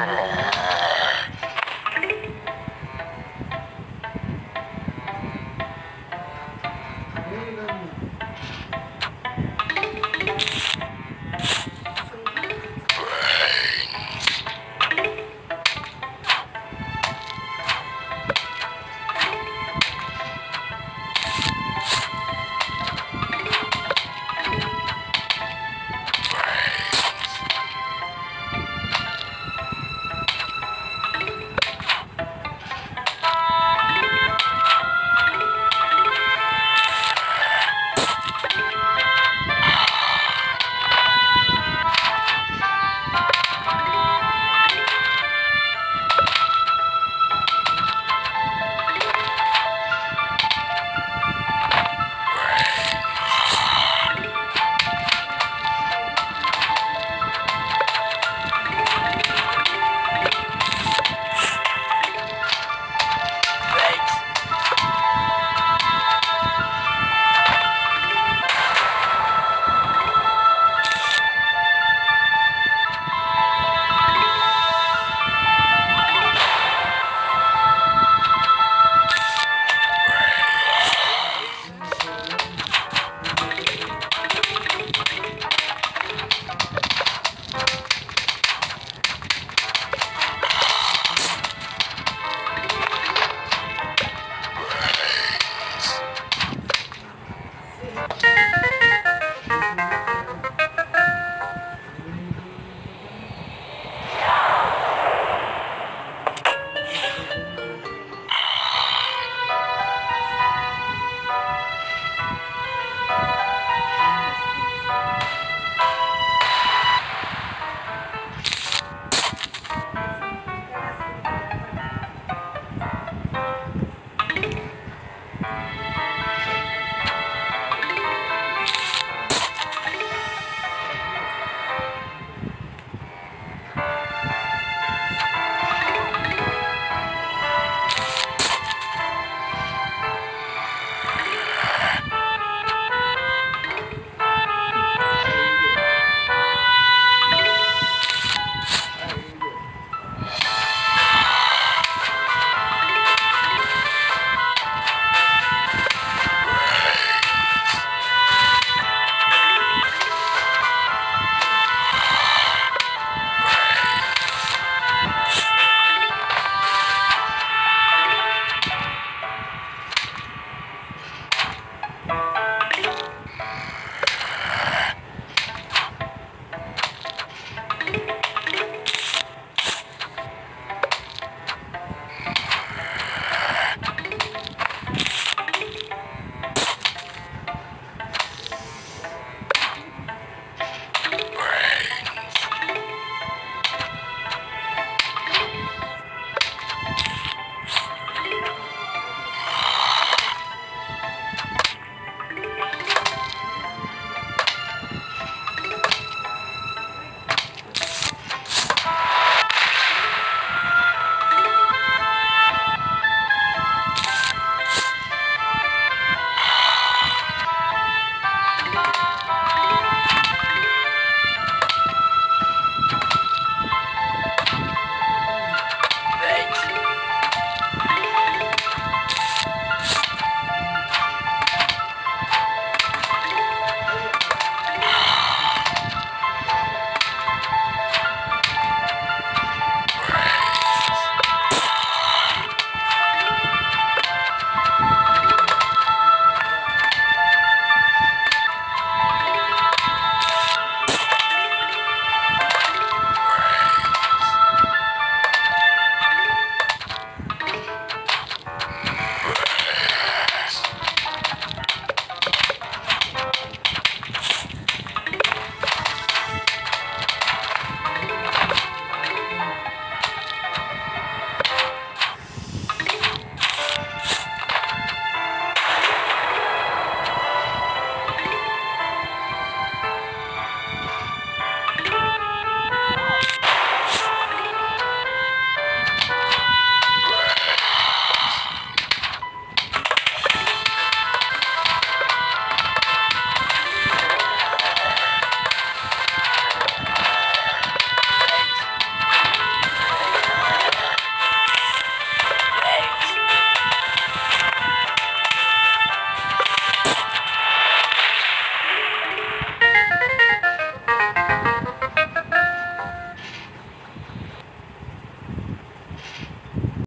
Mm-hmm.